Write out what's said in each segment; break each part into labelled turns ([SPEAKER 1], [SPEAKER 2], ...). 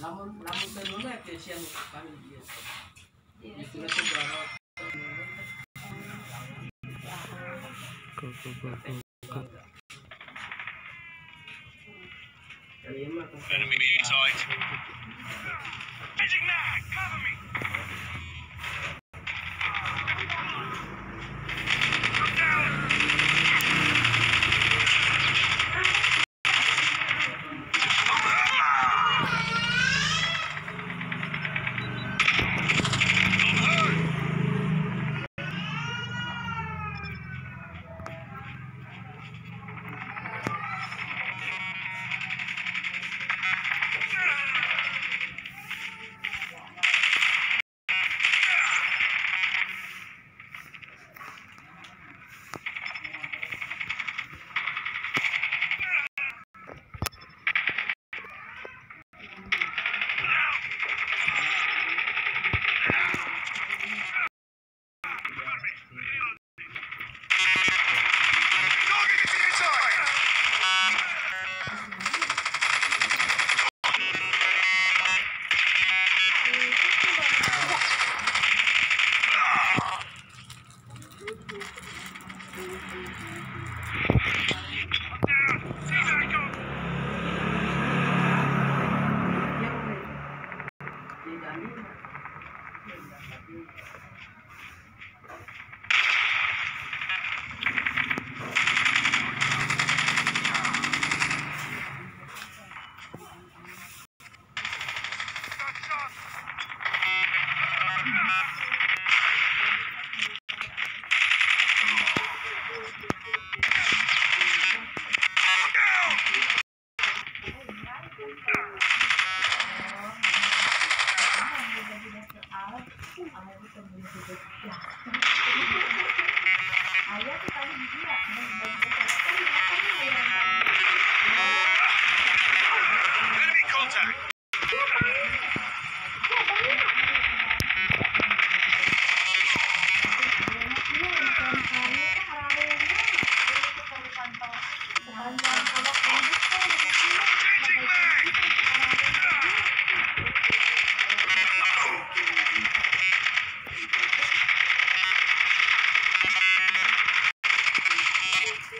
[SPEAKER 1] lamun lamun tenunnya ke itu lah
[SPEAKER 2] Enemy inside. Pitching nine, cover me.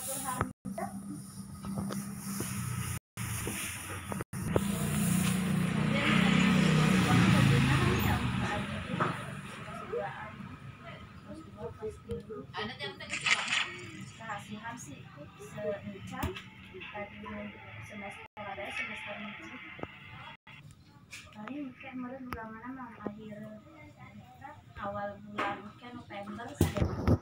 [SPEAKER 3] Ada yang
[SPEAKER 2] sih ada mungkin kemarin bulan mana? Mah akhir awal bulan mungkin November sampai